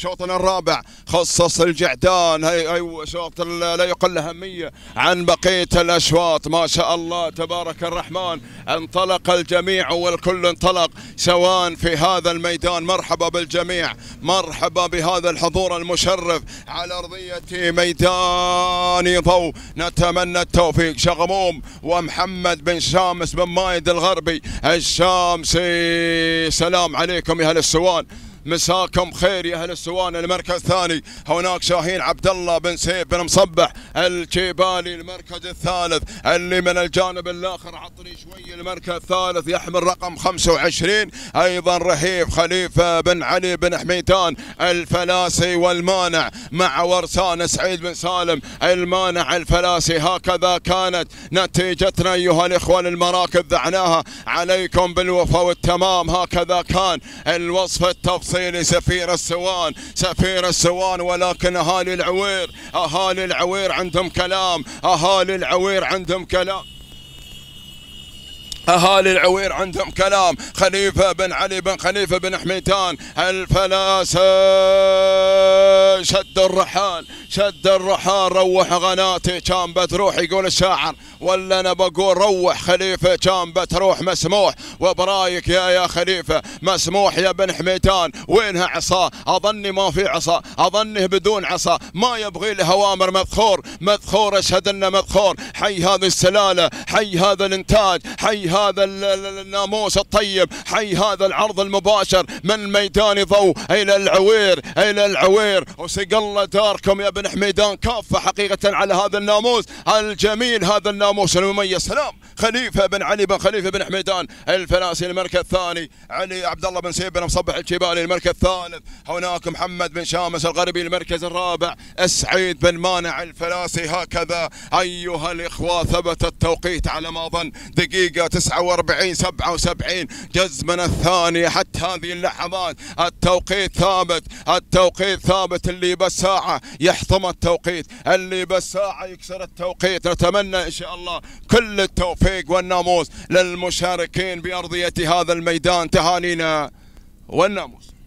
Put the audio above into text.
شوطنا الرابع خصص الجعدان. هي أيوه شوط لا يقل أهمية عن بقية الأشواط. ما شاء الله تبارك الرحمن. انطلق الجميع والكل انطلق سواء في هذا الميدان. مرحبا بالجميع. مرحبا بهذا الحضور المشرف على أرضية ميدان ضوء نتمنى التوفيق. شغموم ومحمد بن شامس بن مايد الغربي. الشامسي. سلام عليكم يا أهل السوان. مساكم خير يا أهل السوان. المركز الثاني هناك شاهين عبد الله بن سيف بن مصبح الجبالي المركز الثالث. اللي من الجانب الآخر عطني شوي. المركز الثالث يحمل رقم 25 أيضا رهيب خليفة بن علي بن حميدان الفلاسي والمانع مع ورسان سعيد بن سالم. المانع الفلاسي هكذا كانت نتيجتنا أيها الاخوان المراكز دعناها عليكم بالوفاء والتمام. هكذا كان الوصف التفصيلي. سفير السوان سفير السوان ولكن أهالي العوير أهالي العوير عندهم كلام أهالي العوير عندهم كلام. أهالي العوير عندهم كلام. خليفة بن علي بن خليفة بن حميدان. الفلاسه شد الرحال شد الرحال روح غناتي. كان بتروح يقول الشاعر ولا أنا بقول روح خليفة كان بتروح مسموح. وبرايك يا يا خليفة مسموح يا بن حميدان. وينها عصا؟ أظني ما في عصا. أظنه بدون عصا. ما يبغي له أوامر مذخور. مذخور أشهد أنه مذخور. حي هذه السلالة حي هذا الإنتاج حي هذا الناموس الطيب. حي هذا العرض المباشر من ميدان ضوء. إلى العوير إلى العوير. وسق الله داركم يا بن حميدان. كافة حقيقة على هذا الناموس. الجميل هذا الناموس. المميز. سلام. خليفة بن علي بن خليفة بن حميدان. الفلاسي المركز الثاني. علي عبد الله بن سيف بن مصبح الجبالي المركز الثالث. هناك محمد بن شامس الغربي المركز الرابع. السعيد بن مانع الفلاسي هكذا. أيها الإخوة ثبت التوقيت على ما اظن دقيقة 49 77 جزمنا الثاني حتى هذه اللحظات التوقيت ثابت التوقيت ثابت اللي بس ساعة يحطم التوقيت اللي بس ساعة يكسر التوقيت. نتمنى إن شاء الله كل التوفيق والناموس للمشاركين بأرضية هذا الميدان. تهانينا والناموس.